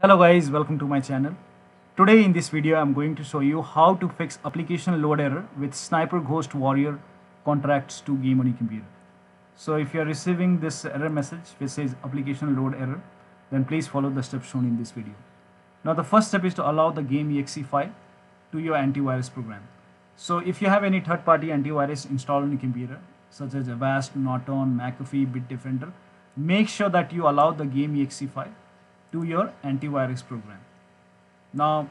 Hello guys, welcome to my channel. Today in this video I'm going to show you how to fix application load error with Sniper Ghost Warrior contracts 2 game on your computer. So if you are receiving this error message which says application load error, then please follow the steps shown in this video. Now the first step is to allow the game exe file to your antivirus program. So if you have any third-party antivirus installed on your computer, such as Avast, Norton, McAfee, Bitdefender, make sure that you allow the game exe file to your antivirus program. Now,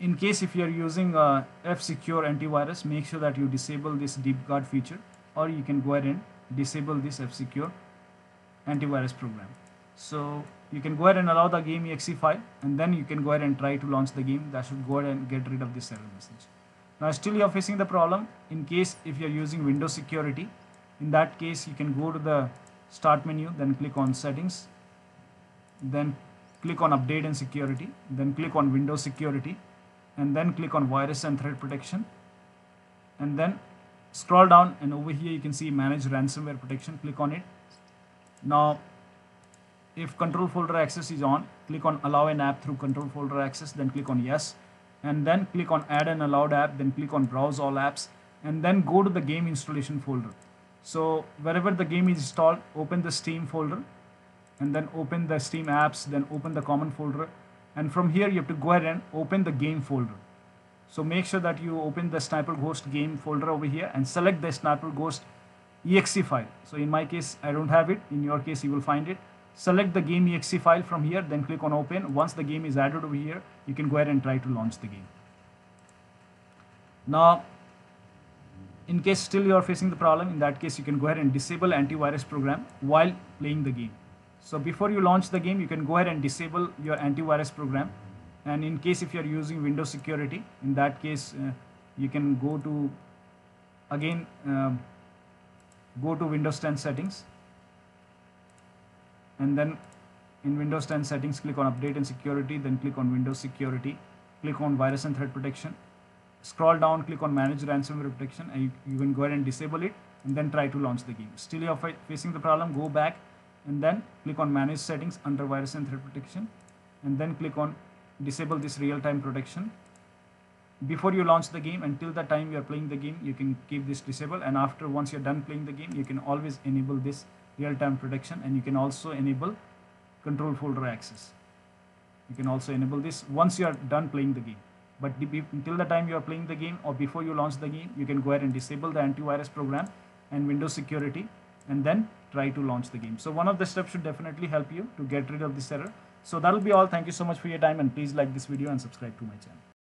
in case if you are using uh, F-Secure antivirus, make sure that you disable this deep guard feature or you can go ahead and disable this F-Secure antivirus program. So you can go ahead and allow the game exe file and then you can go ahead and try to launch the game that should go ahead and get rid of this error message. Now still you are facing the problem in case if you are using Windows security in that case you can go to the start menu then click on settings then click on update and security then click on windows security and then click on virus and threat protection and then scroll down and over here you can see manage ransomware protection click on it. Now if control folder access is on click on allow an app through control folder access then click on yes and then click on add an allowed app then click on browse all apps and then go to the game installation folder. So wherever the game is installed open the steam folder and then open the steam apps then open the common folder. And from here you have to go ahead and open the game folder. So make sure that you open the sniper ghost game folder over here and select the sniper ghost exe file. So in my case i don't have it. In your case you will find it. Select the game exe file from here then click on open. Once the game is added over here you can go ahead and try to launch the game. Now in case still you are facing the problem in that case you can go ahead and disable antivirus program while playing the game so before you launch the game you can go ahead and disable your antivirus program. And in case if you are using windows security in that case uh, you can go to again um, go to windows 10 settings. And then in windows 10 settings click on update and security then click on windows security click on virus and threat protection. Scroll down click on manage ransomware protection and you, you can go ahead and disable it and then try to launch the game. Still you're facing the problem go back and then click on manage settings under virus and threat protection and then click on disable this real-time protection. Before you launch the game until the time you are playing the game you can keep this disabled and after once you're done playing the game you can always enable this real-time protection and you can also enable control folder access. You can also enable this once you are done playing the game. But until the time you are playing the game or before you launch the game you can go ahead and disable the antivirus program and windows security and then try to launch the game. So one of the steps should definitely help you to get rid of this error. So that'll be all. Thank you so much for your time and please like this video and subscribe to my channel